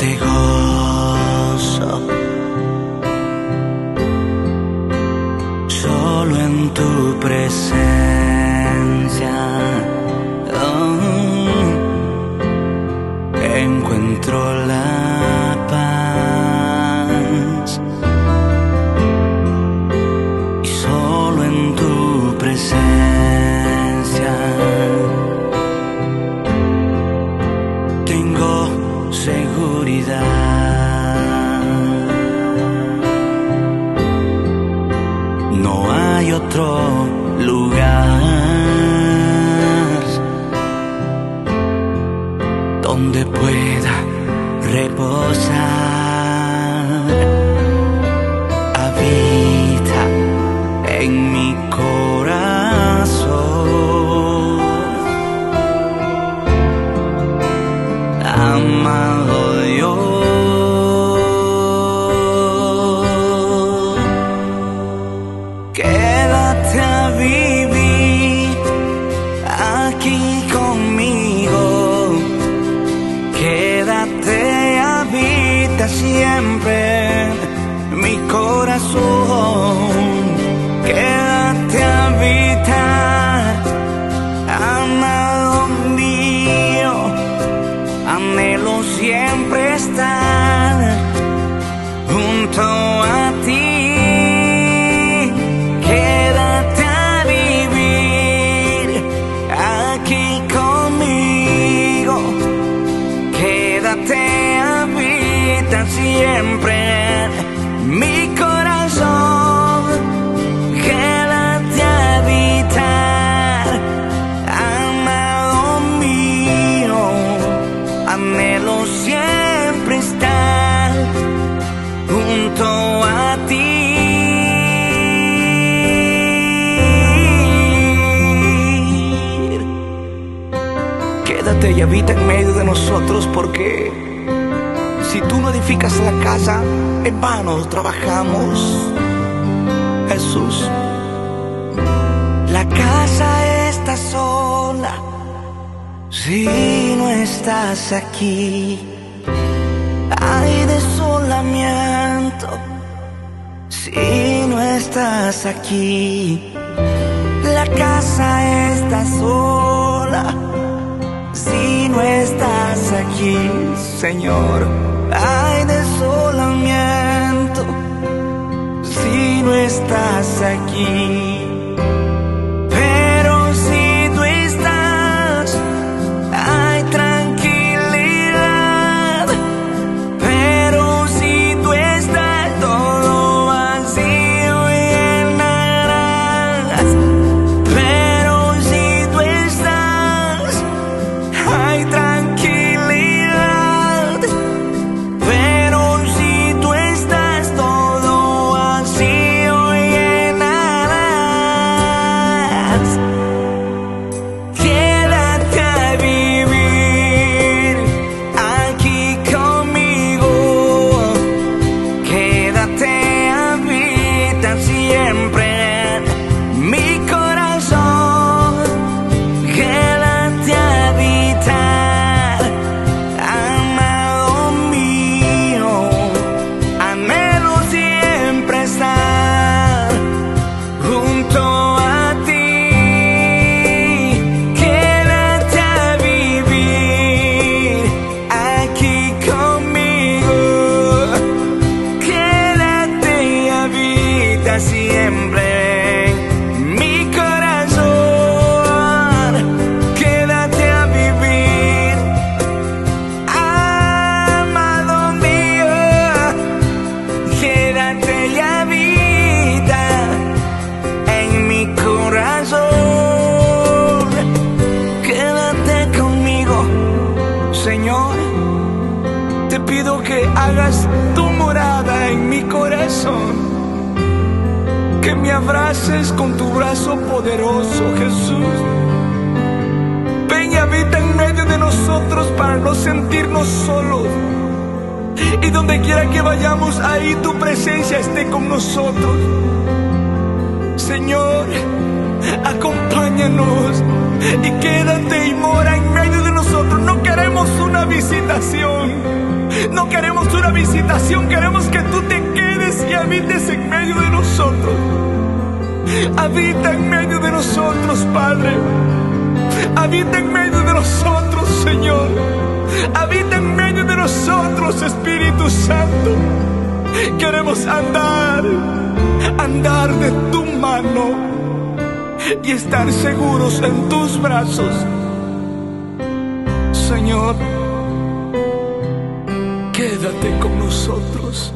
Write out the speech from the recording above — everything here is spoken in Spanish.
de gozo. Solo en tu presencia oh, encuentro la paz. Y solo en tu presencia tengo seguridad. No hay otro lugar donde pueda reposar. Habita en mi corazón. Junto a ti. Quédate a vivir aquí conmigo. Quédate, habita siempre habita en medio de nosotros porque si tú no edificas la casa, en vano trabajamos. Jesús, la casa está sola si no estás aquí, hay desolamiento. Si no estás aquí, la casa está sola. No estás aquí, Señor, hay desolamiento. Si no estás aquí. Hagas tu morada en mi corazón. Que me abraces con tu brazo poderoso, Jesús. Ven y habita en medio de nosotros para no sentirnos solos. Y donde quiera que vayamos, ahí tu presencia esté con nosotros. Señor, Acompáñanos y quédate y mora en medio de nosotros. No queremos una visitación. No queremos visitación. Queremos que tú te quedes y habites en medio de nosotros. Habita en medio de nosotros, Padre. Habita en medio de nosotros, Señor. Habita en medio de nosotros, Espíritu Santo. Queremos andar, andar de tu mano y estar seguros en tus brazos. Señor, quédate con nosotros.